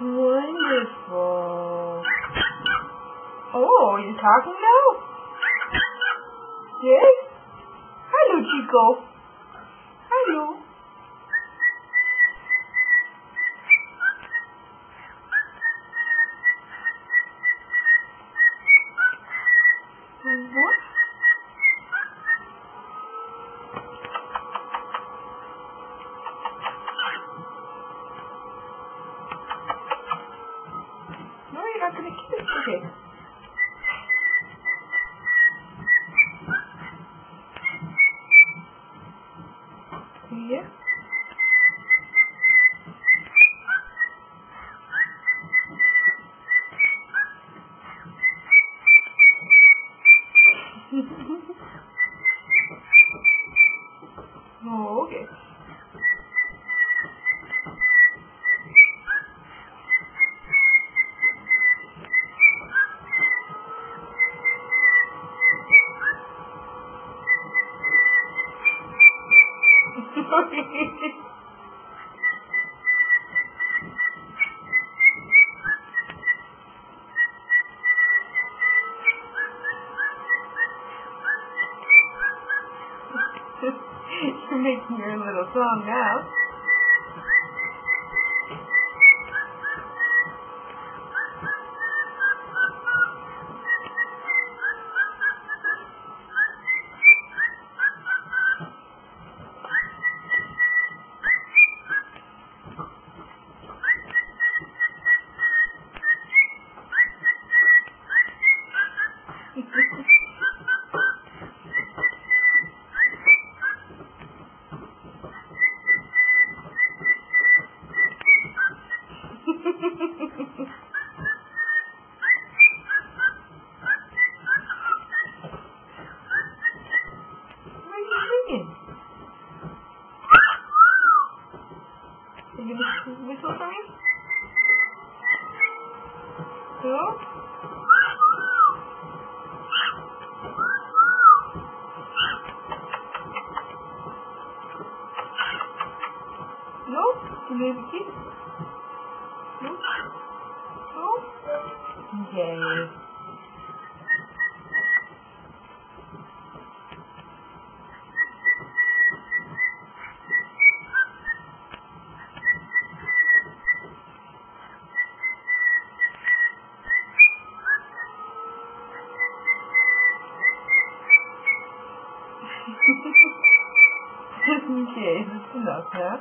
Wonderful. Oh, are you're talking now? Yes? Hello, Chiko. Hello. Yeah. You're making your little song now. What you whistle for me? No? Have? No? No? Okay. okay, that's enough, huh?